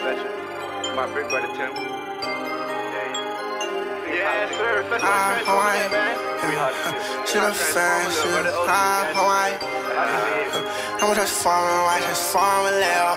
Special. My big brother Tim. Yeah, sir. Special Ah, French, Hawaii. man. She the fan, she the Hawaii. I'm gonna transform her, I transform her, Leo.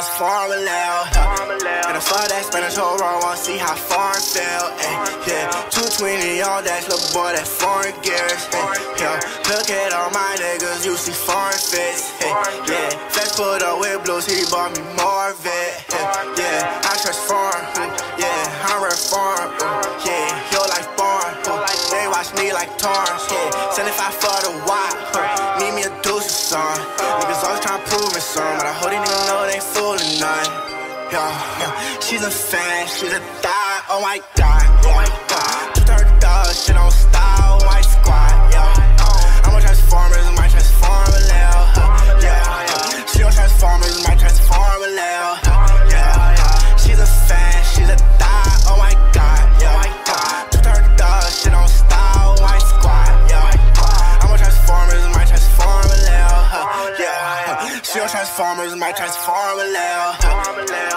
My Transformer, Leo. And I fuck that Spanish whole wrong, wanna see how far it fell. Ay, yeah, 220 on that little boy, that foreign gears. Ay, yeah, look at all my niggas, you see foreign fits. Ay, yeah, flex put up with blues, he bought me it. Ay, yeah, I trust transform. Yeah, I'm reform. Yeah, your life born. They watch me like Torrance. Yeah, 75 for the watch. Need me a deuce or song. Niggas always tryna prove me something, but I hope these niggas know they none. She's a fan, she's a thigh, oh my god, oh my god. Two third dog, shit on Pure Transformers, my Transformer level.